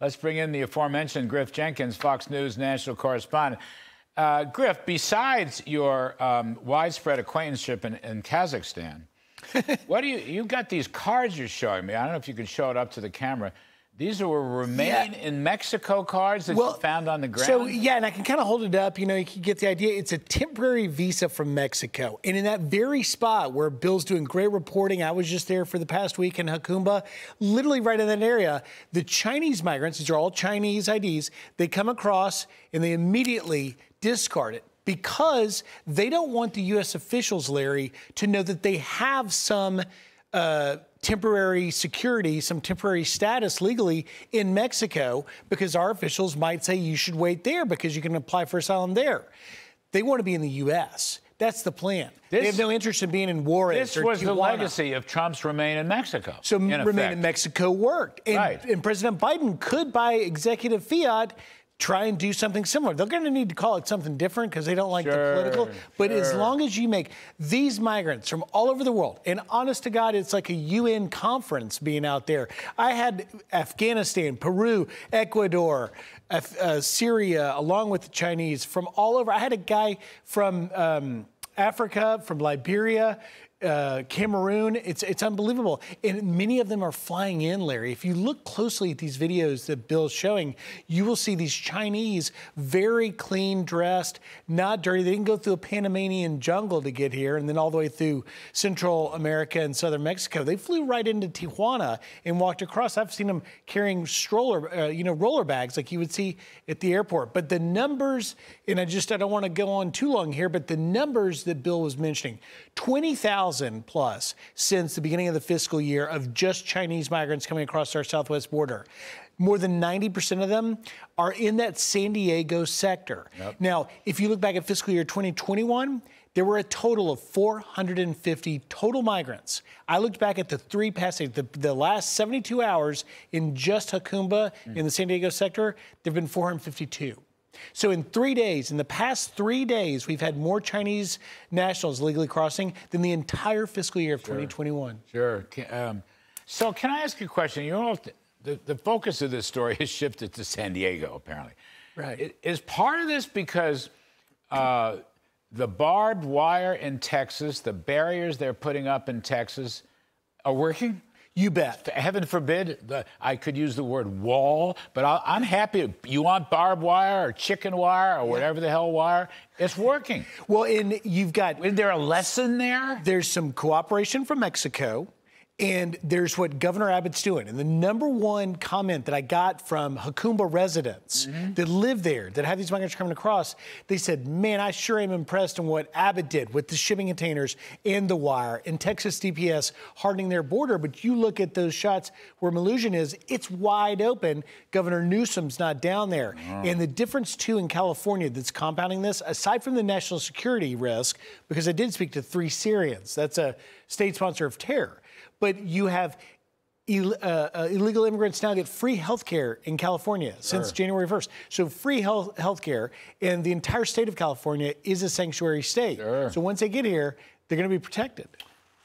Let's bring in the aforementioned Griff Jenkins, Fox News national correspondent. Uh, Griff, besides your um, widespread acquaintanceship in, in Kazakhstan, what do you you got these cards you're showing me? I don't know if you can show it up to the camera. These are remain yeah. in Mexico cards that well, you found on the ground. So yeah, and I can kind of hold it up. You know, you can get the idea. It's a temporary visa from Mexico, and in that very spot where Bill's doing great reporting, I was just there for the past week in Jacumba, literally right in that area. The Chinese migrants, these are all Chinese IDs, they come across and they immediately discard it because they don't want the U.S. officials, Larry, to know that they have some. Uh, temporary security, some temporary status legally in Mexico because our officials might say you should wait there because you can apply for asylum there. They want to be in the U.S. That's the plan. This, they have no interest in being in Juarez. This was Tijuana. the legacy of Trump's remain in Mexico. So in remain effect. in Mexico worked. And, right. and President Biden could, by executive fiat, try and do something similar. They're going to need to call it something different because they don't like sure, the political. But sure. as long as you make these migrants from all over the world, and honest to God, it's like a UN conference being out there. I had Afghanistan, Peru, Ecuador, uh, Syria, along with the Chinese from all over. I had a guy from. Um, Africa, from Liberia, uh, Cameroon. It's it's unbelievable, and many of them are flying in, Larry. If you look closely at these videos that Bill's showing, you will see these Chinese, very clean dressed, not dirty. They didn't go through a Panamanian jungle to get here, and then all the way through Central America and southern Mexico. They flew right into Tijuana and walked across. I've seen them carrying stroller, uh, you know, roller bags like you would see at the airport. But the numbers, and I just I don't want to go on too long here, but the numbers that Bill was mentioning, twenty thousand 1,000 plus since the beginning of the fiscal year of just Chinese migrants coming across our southwest border. More than 90% of them are in that San Diego sector. Yep. Now, if you look back at fiscal year 2021, there were a total of 450 total migrants. I looked back at the three passages, the, the last 72 hours in just Jacumba mm. in the San Diego sector, there have been 452. So in three days, in the past three days, we've had more Chinese nationals legally crossing than the entire fiscal year of sure. 2021. Sure. Um, so can I ask you a question? You know, the, the focus of this story has shifted to San Diego, apparently. Right. Is part of this because uh, the barbed wire in Texas, the barriers they're putting up in Texas, are working? You bet. Heaven forbid the, I could use the word wall, but i am happy. You want barbed wire or chicken wire or whatever the hell wire? It's working. Well, and you've got. Is there a lesson there? There's some cooperation from Mexico. And there's what Governor Abbott's doing. And the number one comment that I got from Jacumba residents mm-hmm. that live there, that have these migrants coming across, they said, Man, I sure am impressed on what Abbott did with the shipping containers and the wire and Texas DPS hardening their border. But you look at those shots where Melugin is, it's wide open. Governor Newsom's not down there. And the difference, too, in California that's compounding this, aside from the national security risk, because I did speak to three Syrians, that's a state sponsor of terror but you have Ill, uh, uh, illegal immigrants now get free health care in California since sure. January 1st. So free health care, in the entire state of California is a sanctuary state. Sure. So once they get here, they're going to be protected.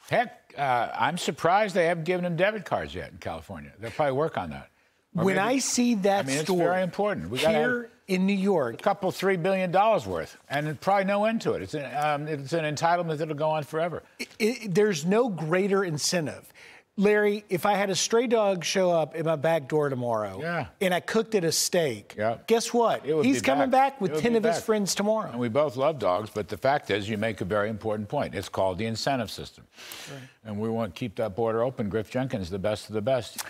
Heck, uh, I'm surprised they haven't given them debit cards yet in California. They'll probably work on that. When maybe, I see that I mean, story, it's very important. We here in New York, a couple three billion dollars worth, and probably no end to it. It's an, um, it's an entitlement that'll go on forever. It, it, there's no greater incentive Larry, if I had a stray dog show up at my back door tomorrow yeah. and I cooked it a steak, yeah. guess what? He's coming back, back with 10 of back. his friends tomorrow. And we both love dogs, but the fact is, you make a very important point. It's called the incentive system. Right. And we want to keep that border open. Griff Jenkins, the best of the best.